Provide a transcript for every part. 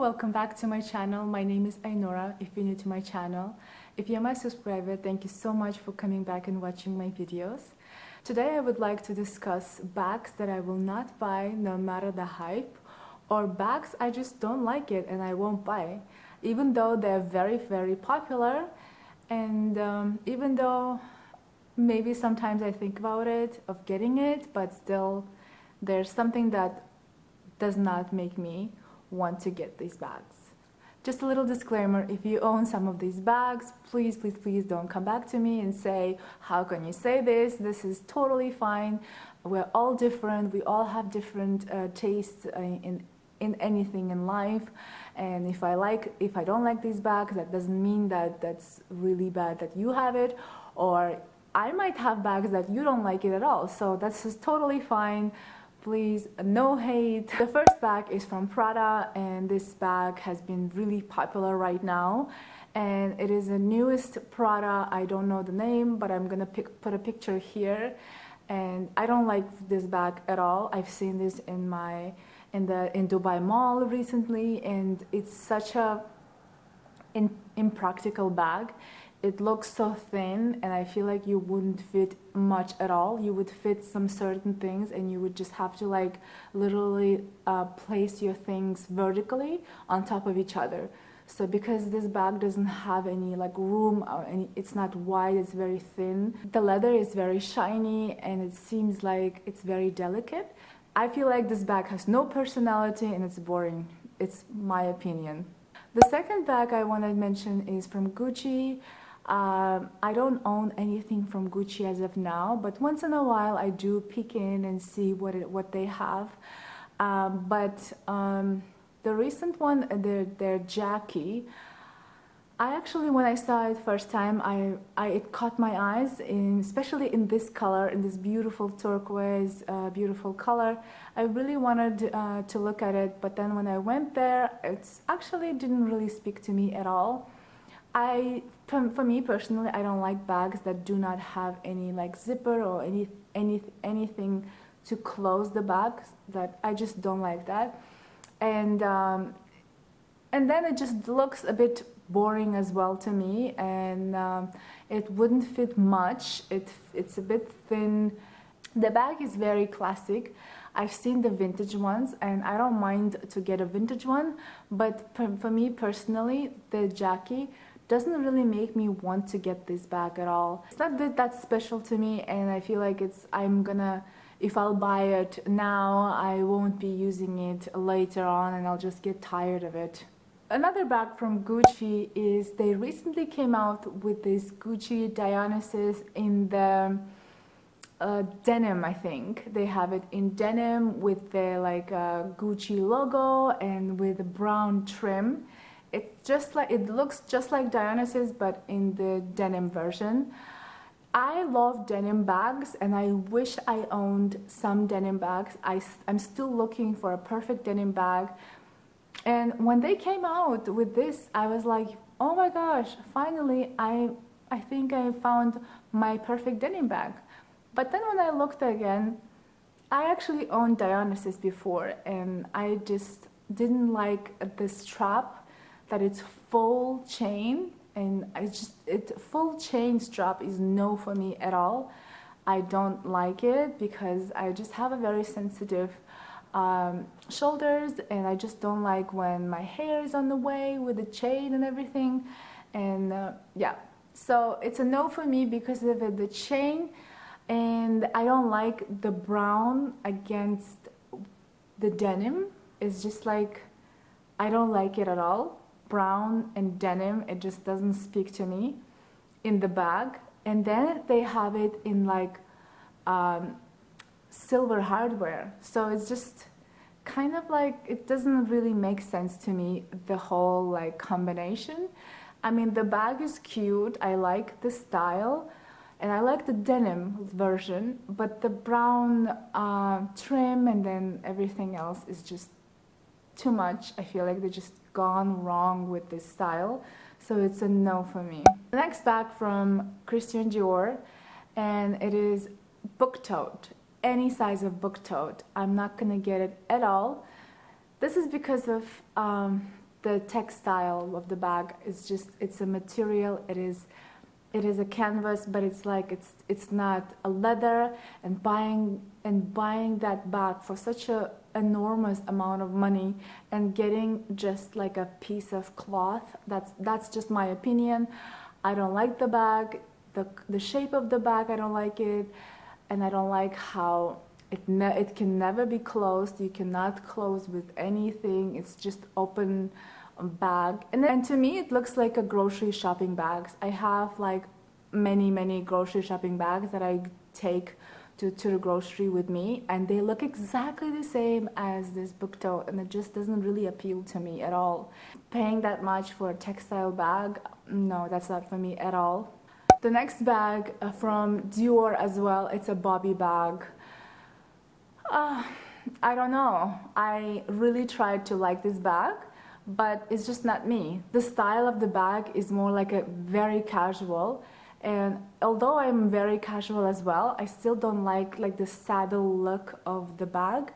welcome back to my channel. My name is Ainura if you're new to my channel. If you're my subscriber, thank you so much for coming back and watching my videos. Today I would like to discuss bags that I will not buy no matter the hype or bags I just don't like it and I won't buy even though they're very very popular and um, even though maybe sometimes I think about it of getting it but still there's something that does not make me want to get these bags. Just a little disclaimer, if you own some of these bags, please, please, please don't come back to me and say, how can you say this? This is totally fine. We're all different. We all have different uh, tastes uh, in, in anything in life. And if I like, if I don't like these bags, that doesn't mean that that's really bad that you have it. Or I might have bags that you don't like it at all. So that's totally fine please no hate. The first bag is from Prada and this bag has been really popular right now. And it is the newest Prada. I don't know the name but I'm gonna pick, put a picture here. And I don't like this bag at all. I've seen this in my in the in Dubai Mall recently and it's such a in, impractical bag it looks so thin and I feel like you wouldn't fit much at all. You would fit some certain things and you would just have to like literally uh, place your things vertically on top of each other. So because this bag doesn't have any like room or any, it's not wide, it's very thin. The leather is very shiny and it seems like it's very delicate. I feel like this bag has no personality and it's boring. It's my opinion. The second bag I want to mention is from Gucci. Um, I don't own anything from Gucci as of now, but once in a while I do peek in and see what it, what they have. Um, but um, the recent one, their their Jackie, I actually when I saw it first time, I, I it caught my eyes, in, especially in this color, in this beautiful turquoise, uh, beautiful color. I really wanted uh, to look at it, but then when I went there, it actually didn't really speak to me at all. I, for me personally, I don't like bags that do not have any like zipper or any, any anything to close the bag. That I just don't like that, and um, and then it just looks a bit boring as well to me, and um, it wouldn't fit much. It it's a bit thin. The bag is very classic. I've seen the vintage ones and I don't mind to get a vintage one, but for me personally, the Jackie doesn't really make me want to get this bag at all. It's not that that's special to me and I feel like it's I'm gonna if I'll buy it now I won't be using it later on and I'll just get tired of it. Another bag from Gucci is they recently came out with this Gucci Dionysus in the uh, denim I think they have it in denim with the like uh, Gucci logo and with a brown trim it's just like it looks just like Dionysus but in the denim version. I love denim bags and I wish I owned some denim bags. I, I'm still looking for a perfect denim bag. And when they came out with this I was like oh my gosh finally I I think I found my perfect denim bag. But then when I looked again I actually owned Dionysus before and I just didn't like the strap that it's full chain and I just it full chain strap is no for me at all. I don't like it because I just have a very sensitive um, shoulders and I just don't like when my hair is on the way with the chain and everything. And uh, yeah. So it's a no for me because of the chain. And I don't like the brown against the denim. It's just like I don't like it at all brown and denim it just doesn't speak to me in the bag. And then they have it in like um, silver hardware. So it's just kind of like it doesn't really make sense to me the whole like combination. I mean the bag is cute I like the style and I like the denim version but the brown uh, trim and then everything else is just too much. I feel like they just gone wrong with this style. So it's a no for me. The next bag from Christian Dior and it is book tote. Any size of book tote. I'm not gonna get it at all. This is because of um, the textile of the bag It's just it's a material it is it is a canvas but it's like it's it's not a leather and buying and buying that bag for such a enormous amount of money and getting just like a piece of cloth. That's that's just my opinion. I don't like the bag. The the shape of the bag i don't like it. And i don't like how it it can never be closed. You cannot close with anything. It's just open bag. And then and to me it looks like a grocery shopping bags. I have like many many grocery shopping bags that i take to, to the grocery with me and they look exactly the same as this book tote and it just doesn't really appeal to me at all. Paying that much for a textile bag no that's not for me at all. The next bag uh, from Dior as well it's a bobby bag. Uh, I don't know. I really tried to like this bag but it's just not me. The style of the bag is more like a very casual and although I'm very casual as well, I still don't like like the saddle look of the bag.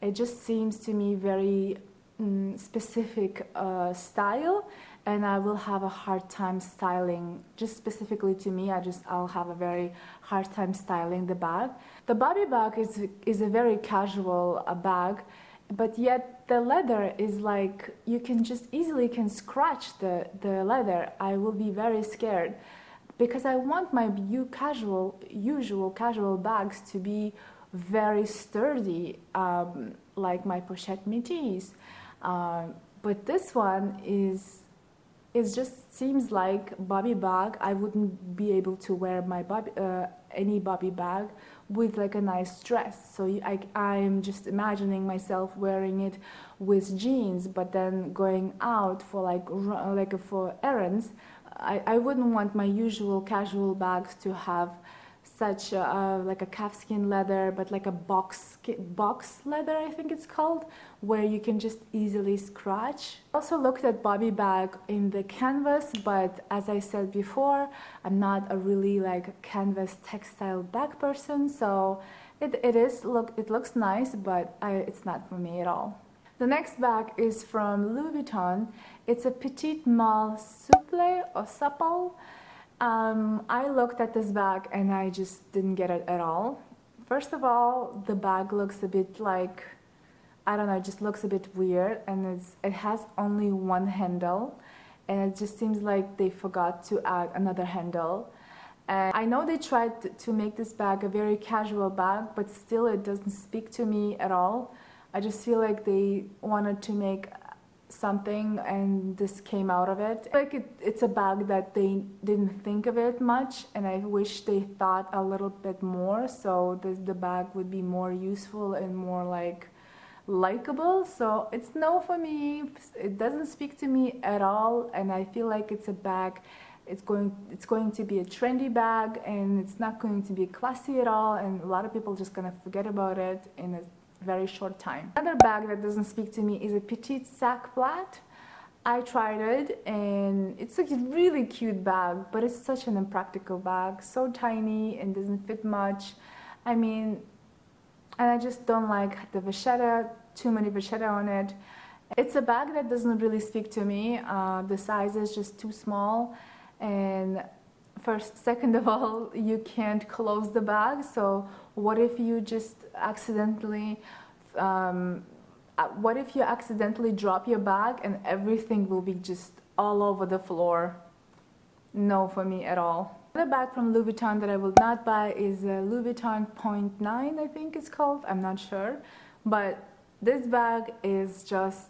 It just seems to me very mm, specific uh, style and I will have a hard time styling. Just specifically to me I just I'll have a very hard time styling the bag. The Bobby bag is is a very casual uh, bag but yet the leather is like you can just easily can scratch the the leather. I will be very scared because I want my casual, usual casual bags to be very sturdy, um, like my pochette métis. Uh, but this one is, it just seems like bobby bag. I wouldn't be able to wear my Bobby, uh, any bobby bag with like a nice dress. So I, I'm just imagining myself wearing it with jeans, but then going out for like like for errands I, I wouldn't want my usual casual bags to have such a, like a calfskin leather, but like a box box leather, I think it's called, where you can just easily scratch. Also looked at bobby bag in the canvas, but as I said before, I'm not a really like canvas textile bag person, so it, it is look it looks nice, but I, it's not for me at all. The next bag is from Louis Vuitton. It's a Petite Malle Souple or Supple. Um, I looked at this bag and I just didn't get it at all. First of all, the bag looks a bit like, I don't know, it just looks a bit weird and it has only one handle and it just seems like they forgot to add another handle. And I know they tried to make this bag a very casual bag, but still it doesn't speak to me at all. I just feel like they wanted to make something and this came out of it. Like it, it's a bag that they didn't think of it much and I wish they thought a little bit more so the, the bag would be more useful and more like likable. So it's no for me. It doesn't speak to me at all and I feel like it's a bag it's going it's going to be a trendy bag and it's not going to be classy at all and a lot of people just gonna forget about it in a very short time. Another bag that doesn't speak to me is a Petite Sac Plat. I tried it and it's a really cute bag, but it's such an impractical bag, so tiny and doesn't fit much. I mean, and I just don't like the vachetta, too many vachetta on it. It's a bag that doesn't really speak to me. Uh, the size is just too small and first second of all you can't close the bag. So what if you just accidentally um, uh, what if you accidentally drop your bag and everything will be just all over the floor? No for me at all. The bag from Louis Vuitton that I will not buy is a Louis Vuitton Pont 9 I think it's called. I'm not sure. But this bag is just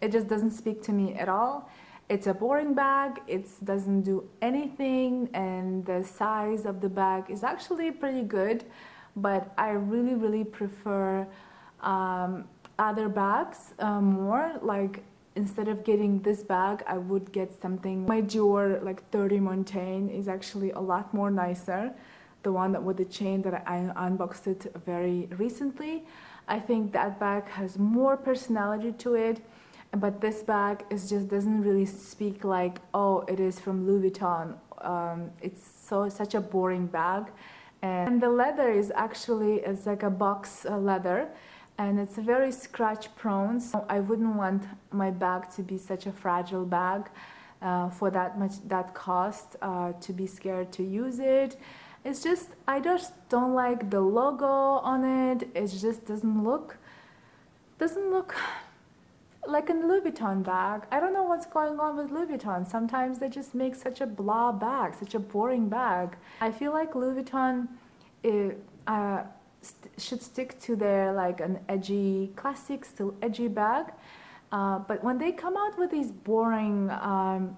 it just doesn't speak to me at all it's a boring bag, it doesn't do anything and the size of the bag is actually pretty good but I really really prefer um, other bags uh, more. Like instead of getting this bag I would get something. My Dior like 30 Montaigne is actually a lot more nicer. The one that with the chain that I unboxed it very recently. I think that bag has more personality to it but this bag is just doesn't really speak like oh it is from Louis Vuitton. Um, it's so such a boring bag. And the leather is actually it's like a box uh, leather and it's very scratch prone so I wouldn't want my bag to be such a fragile bag uh, for that much that cost uh, to be scared to use it. It's just I just don't like the logo on it. It just doesn't look doesn't look like a Louis Vuitton bag. I don't know what's going on with Louis Vuitton. Sometimes they just make such a blah bag, such a boring bag. I feel like Louis Vuitton it, uh, st should stick to their like an edgy, classic, still edgy bag. Uh, but when they come out with these boring, um,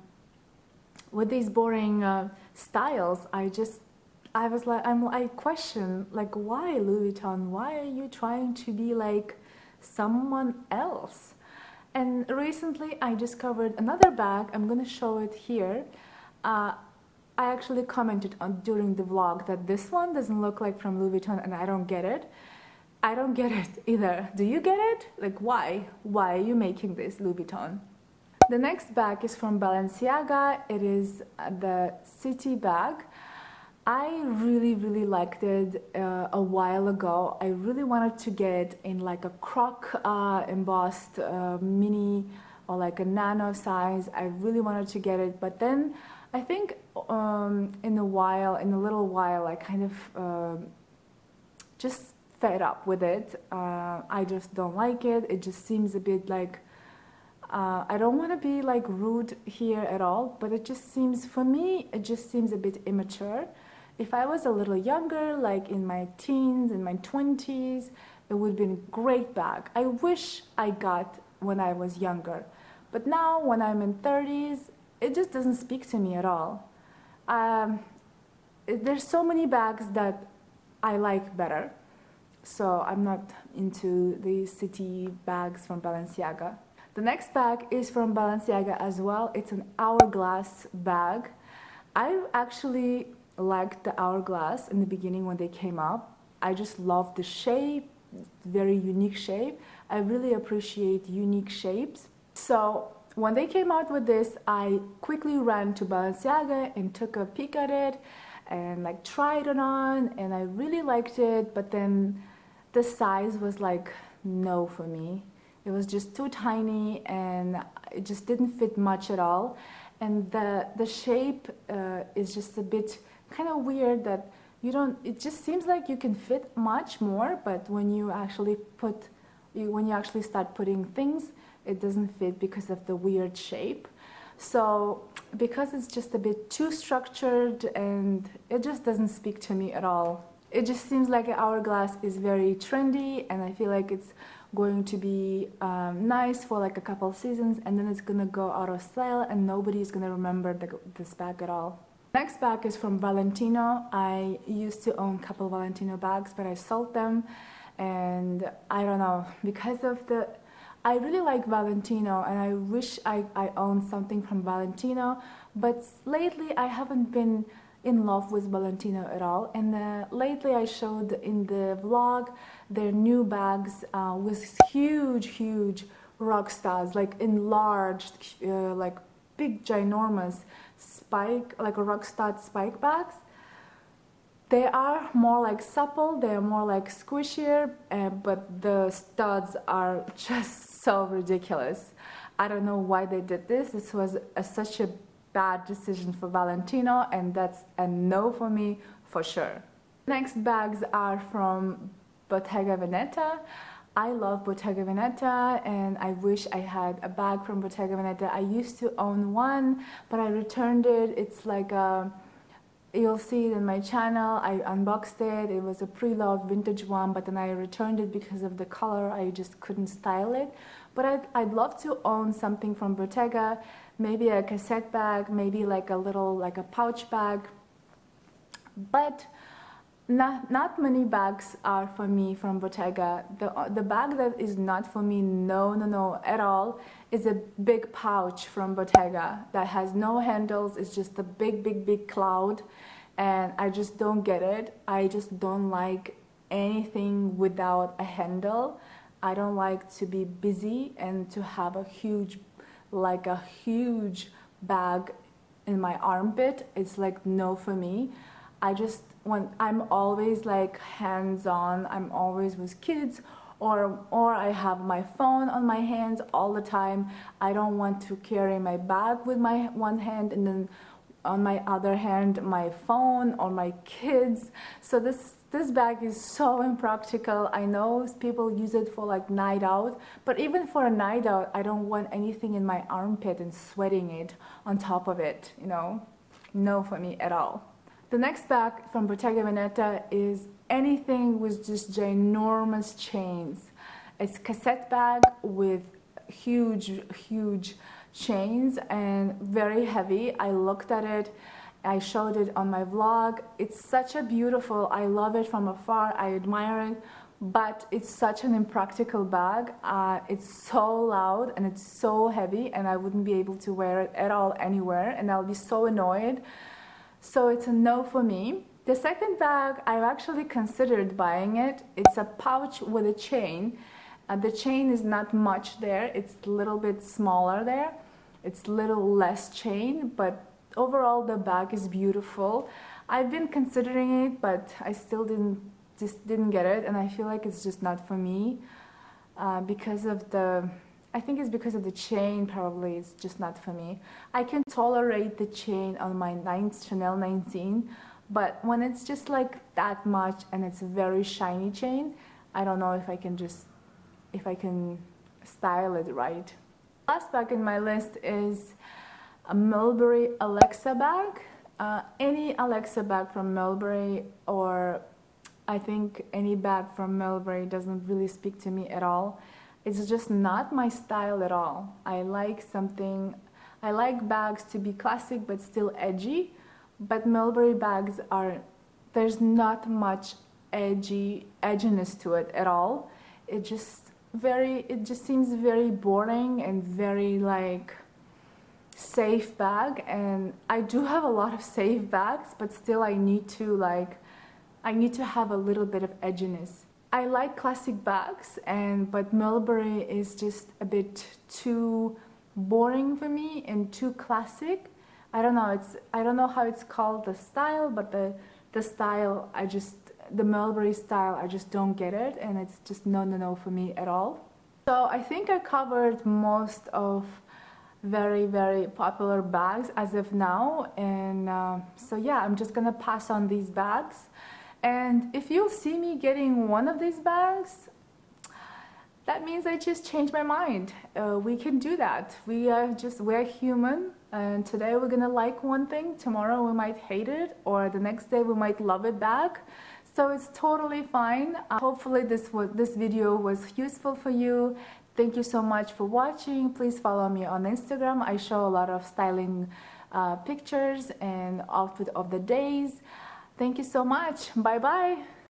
with these boring uh, styles, I just I was like, I'm, I question, like, why Louis Vuitton? Why are you trying to be like someone else? And recently I discovered another bag. I'm going to show it here. Uh, I actually commented on during the vlog that this one doesn't look like from Louis Vuitton and I don't get it. I don't get it either. Do you get it? Like why? Why are you making this Louis Vuitton? The next bag is from Balenciaga. It is the City bag. I really, really liked it uh, a while ago. I really wanted to get in like a croc uh, embossed uh, mini or like a nano size. I really wanted to get it, but then I think um, in a while, in a little while, I kind of um, just fed up with it. Uh, I just don't like it. It just seems a bit like uh, I don't want to be like rude here at all, but it just seems for me, it just seems a bit immature. If I was a little younger, like in my teens, in my 20s, it would be a great bag. I wish I got when I was younger. But now, when I'm in 30s, it just doesn't speak to me at all. Um, there's so many bags that I like better. So I'm not into the city bags from Balenciaga. The next bag is from Balenciaga as well. It's an hourglass bag. I actually liked the hourglass in the beginning when they came up. I just loved the shape, very unique shape. I really appreciate unique shapes. So when they came out with this, I quickly ran to Balenciaga and took a peek at it and like tried it on and I really liked it, but then the size was like no for me. It was just too tiny and it just didn't fit much at all. And the, the shape uh, is just a bit kind of weird that you don't it just seems like you can fit much more but when you actually put you, when you actually start putting things it doesn't fit because of the weird shape so because it's just a bit too structured and it just doesn't speak to me at all it just seems like an hourglass is very trendy and I feel like it's going to be um, nice for like a couple seasons and then it's gonna go out of style and nobody's gonna remember the, this bag at all. Next bag is from Valentino. I used to own a couple Valentino bags, but I sold them. And I don't know, because of the... I really like Valentino and I wish I, I owned something from Valentino. But lately I haven't been in love with Valentino at all. And uh, lately I showed in the vlog their new bags uh, with huge, huge rock stars, like enlarged, uh, like big, ginormous spike, like rock stud spike bags. They are more like supple, they are more like squishier, uh, but the studs are just so ridiculous. I don't know why they did this. This was a, such a bad decision for Valentino, and that's a no for me for sure. Next bags are from Bottega Veneta. I love Bottega Veneta and I wish I had a bag from Bottega Veneta. I used to own one, but I returned it. It's like a, you'll see it in my channel. I unboxed it. It was a pre-loved vintage one, but then I returned it because of the color. I just couldn't style it. But I'd, I'd love to own something from Bottega, maybe a cassette bag, maybe like a little, like a pouch bag. But not, not many bags are for me from Bottega. The, the bag that is not for me, no, no, no, at all, is a big pouch from Bottega that has no handles. It's just a big, big, big cloud. And I just don't get it. I just don't like anything without a handle. I don't like to be busy and to have a huge, like a huge bag in my armpit. It's like no for me. I just when I'm always like hands-on, I'm always with kids or or I have my phone on my hands all the time. I don't want to carry my bag with my one hand and then on my other hand my phone or my kids. So this this bag is so impractical. I know people use it for like night out but even for a night out I don't want anything in my armpit and sweating it on top of it you know? No for me at all the next bag from Bottega Veneta is anything with just ginormous chains it's a cassette bag with huge huge chains and very heavy. I looked at it, I showed it on my vlog. It's such a beautiful, I love it from afar, I admire it, but it's such an impractical bag. Uh, it's so loud and it's so heavy and I wouldn't be able to wear it at all anywhere and I'll be so annoyed. So it's a no for me. The second bag, I've actually considered buying it. It's a pouch with a chain. Uh, the chain is not much there. It's a little bit smaller there. It's little less chain, but overall the bag is beautiful. I've been considering it, but I still didn't just didn't get it, and I feel like it's just not for me uh, because of the. I think it's because of the chain. Probably it's just not for me. I can tolerate the chain on my 9th Chanel 19, but when it's just like that much and it's a very shiny chain, I don't know if I can just if I can style it right. Last bag in my list is a Mulberry Alexa bag. Uh, any Alexa bag from Mulberry or I think any bag from Mulberry doesn't really speak to me at all. It's just not my style at all. I like something, I like bags to be classic but still edgy, but Mulberry bags are, there's not much edgy, edginess to it at all. It just very it just seems very boring and very like safe bag and I do have a lot of safe bags but still I need to like I need to have a little bit of edginess. I like classic bags and but Mulberry is just a bit too boring for me and too classic. I don't know it's I don't know how it's called the style but the the style I just the Mulberry style, I just don't get it and it's just no no no for me at all. So I think I covered most of very very popular bags as of now and uh, so yeah I'm just gonna pass on these bags and if you see me getting one of these bags that means I just changed my mind uh, we can do that we are just we're human and today we're gonna like one thing tomorrow we might hate it or the next day we might love it back so it's totally fine. Uh, hopefully this was this video was useful for you. Thank you so much for watching. Please follow me on Instagram. I show a lot of styling uh, pictures and outfit of the days. Thank you so much. Bye bye.